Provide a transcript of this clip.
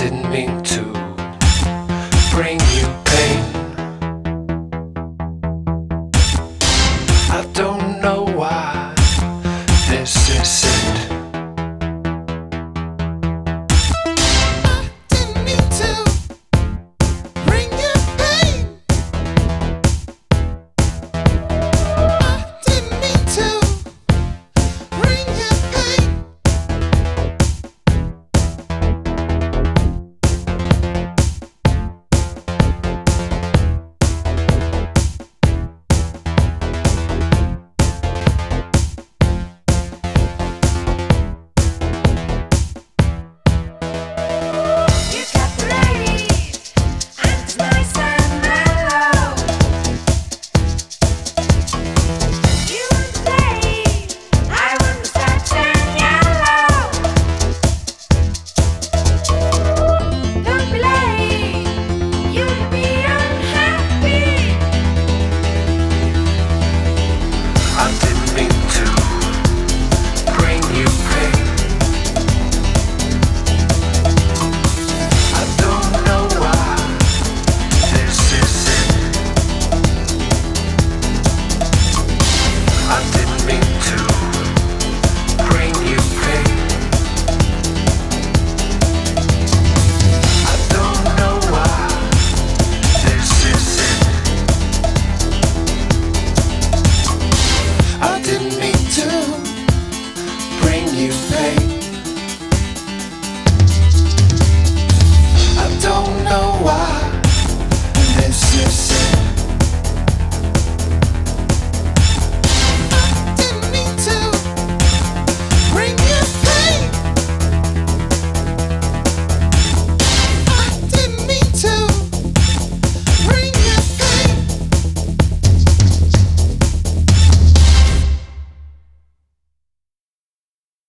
didn't mean to bring you pain. I don't say